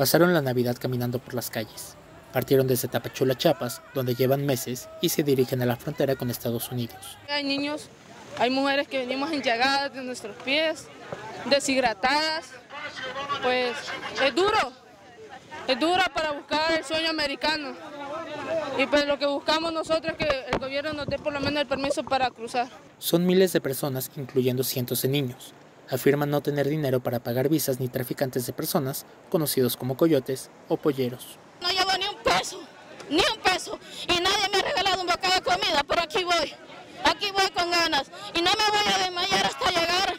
pasaron la Navidad caminando por las calles. Partieron desde Tapachula, Chiapas, donde llevan meses, y se dirigen a la frontera con Estados Unidos. Hay niños, hay mujeres que venimos enllagadas de nuestros pies, deshidratadas. Pues es duro, es duro para buscar el sueño americano. Y pues lo que buscamos nosotros es que el gobierno nos dé por lo menos el permiso para cruzar. Son miles de personas, incluyendo cientos de niños. Afirman no tener dinero para pagar visas ni traficantes de personas, conocidos como coyotes o polleros. No llevo ni un peso, ni un peso. Y nadie me ha regalado un bocado de comida, pero aquí voy. Aquí voy con ganas. Y no me voy a desmayar hasta llegar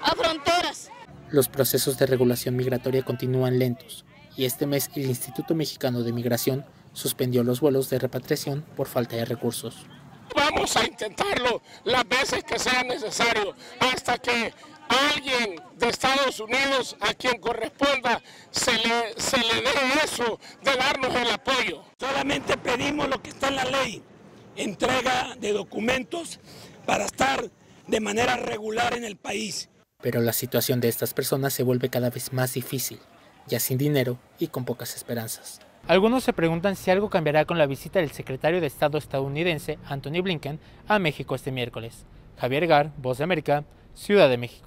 a fronteras. Los procesos de regulación migratoria continúan lentos y este mes el Instituto Mexicano de Migración suspendió los vuelos de repatriación por falta de recursos. Vamos a intentarlo las veces que sea necesario hasta que alguien de Estados Unidos a quien corresponda se le, se le dé eso de darnos el apoyo. Solamente pedimos lo que está en la ley, entrega de documentos para estar de manera regular en el país. Pero la situación de estas personas se vuelve cada vez más difícil, ya sin dinero y con pocas esperanzas. Algunos se preguntan si algo cambiará con la visita del secretario de Estado estadounidense, Anthony Blinken, a México este miércoles. Javier Gar, Voz de América, Ciudad de México.